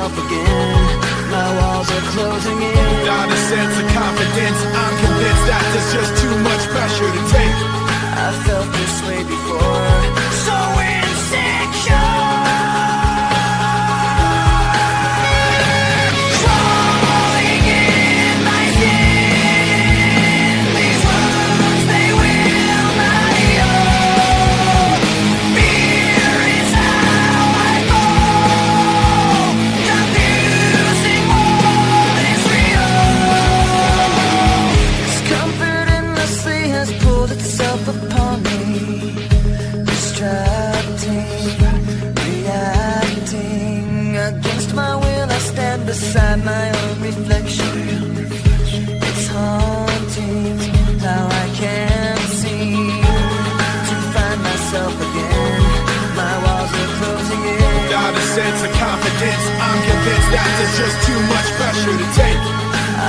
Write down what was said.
myself again. My walls are closing in. Without a sense of confidence. I'm convinced that there's just too much pressure to take. I felt this way before. reacting, reacting Against my will I stand beside my own reflection. It's haunting, now I can't seem To find myself again, my walls are closing in. Without a sense of confidence, I'm convinced that just too much pressure to take. I